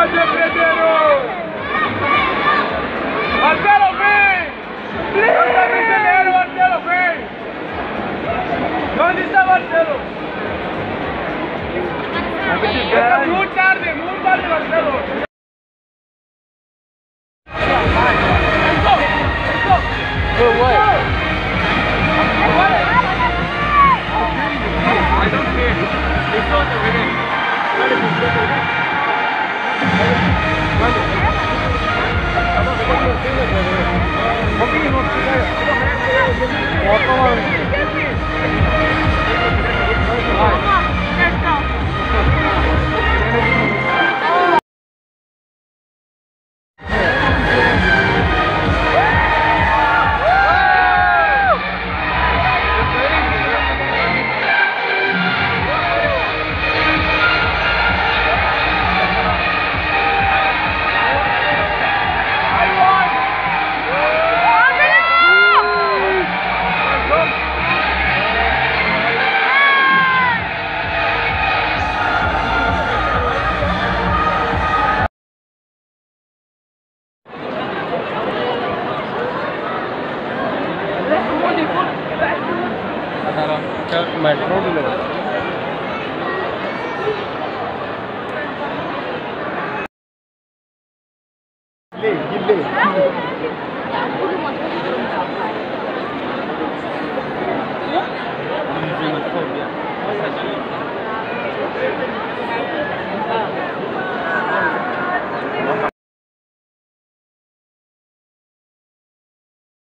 Lupa de Pedro! Marcelo, vem! Brasileiro, Marcelo, vem! Onde está Marcelo? Muito tarde, muito tarde, Marcelo! Metro भी लगा ले गिल्ले Xenophobia.